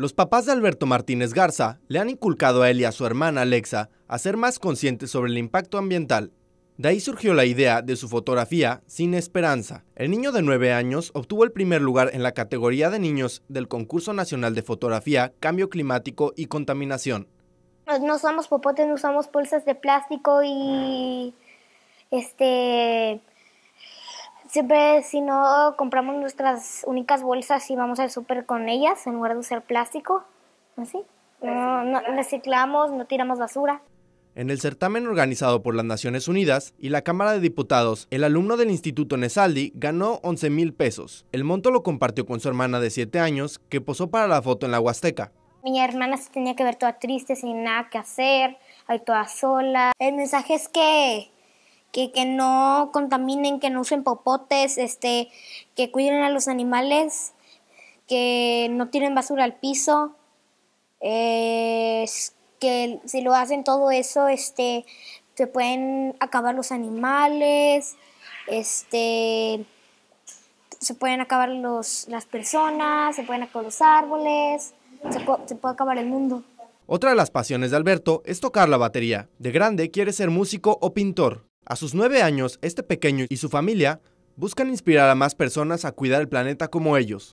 Los papás de Alberto Martínez Garza le han inculcado a él y a su hermana Alexa a ser más conscientes sobre el impacto ambiental. De ahí surgió la idea de su fotografía Sin Esperanza. El niño de 9 años obtuvo el primer lugar en la categoría de niños del Concurso Nacional de Fotografía Cambio Climático y Contaminación. No usamos popotes, no usamos bolsas de plástico y este siempre si no compramos nuestras únicas bolsas y vamos al súper con ellas en lugar de usar plástico, así. No, reciclamos, no tiramos basura. En el certamen organizado por las Naciones Unidas y la Cámara de Diputados, el alumno del Instituto Nesaldi ganó 11 mil pesos. El monto lo compartió con su hermana de 7 años, que posó para la foto en la Huasteca. Mi hermana se tenía que ver toda triste, sin nada que hacer, ahí toda sola. El mensaje es que que, que no contaminen, que no usen popotes, este, que cuiden a los animales, que no tiren basura al piso, que si lo hacen todo eso, este, se pueden acabar los animales, este, se pueden acabar los, las personas, se pueden acabar los árboles, se, se puede acabar el mundo. Otra de las pasiones de Alberto es tocar la batería. De grande quiere ser músico o pintor. A sus nueve años, este pequeño y su familia buscan inspirar a más personas a cuidar el planeta como ellos.